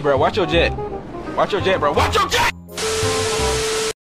Bro, watch your jet. Watch your jet, bro. Watch your jet!